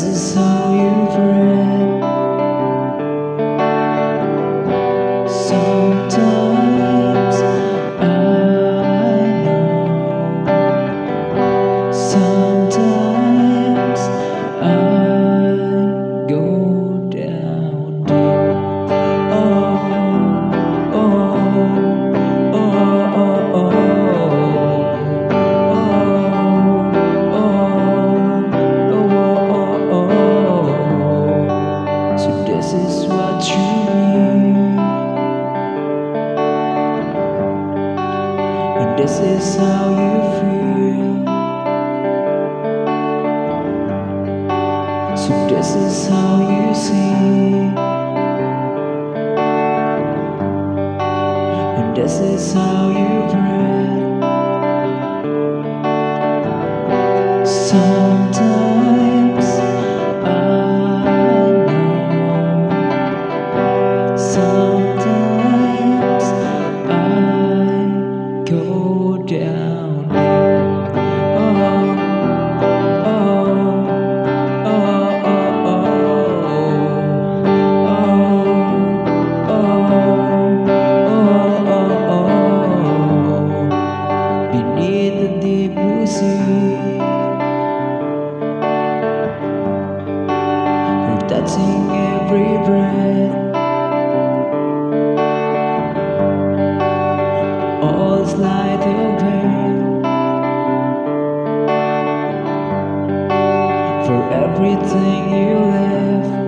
this is how you've. So This is how you feel. So this is how you see. And this is how you breathe every breath. All away for everything you left.